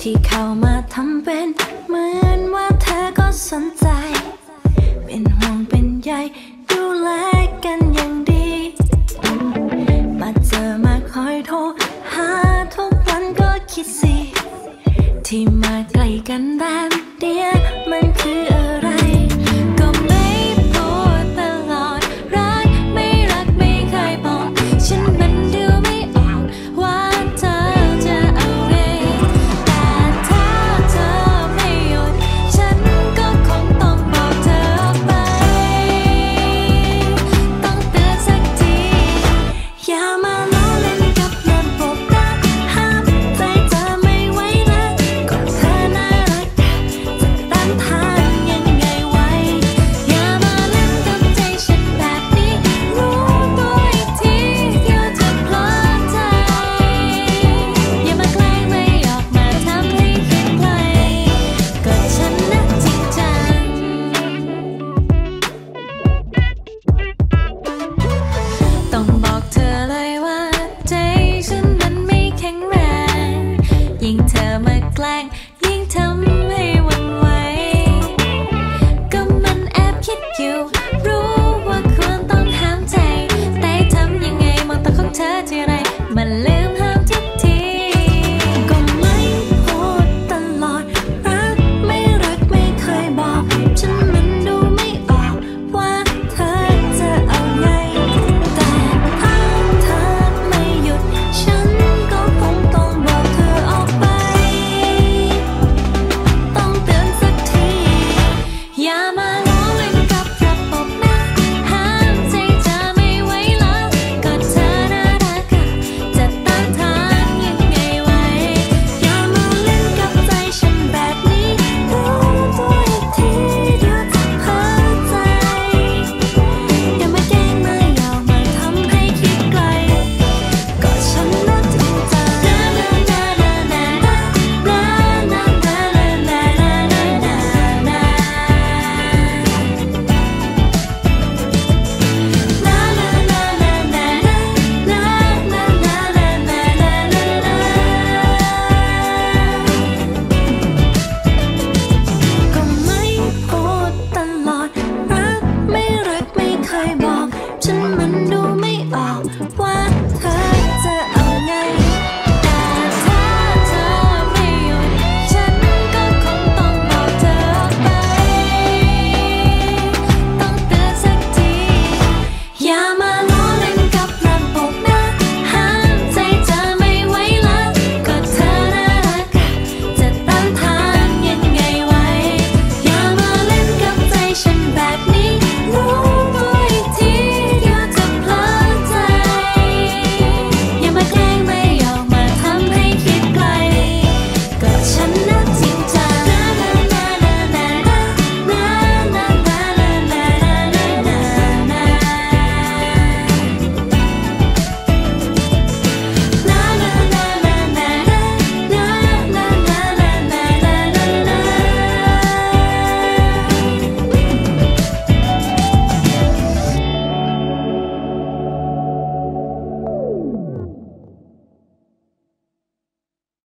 ที่เข้ามาทำเป็นเหมือนว่าเธอก็สนใจ เป็นห่วงเป็นใยดูแลกันอย่างดี มาเจอมาคอยโทรหาทุกวันก็คิดสิ ที่มาใกล้กันแบบ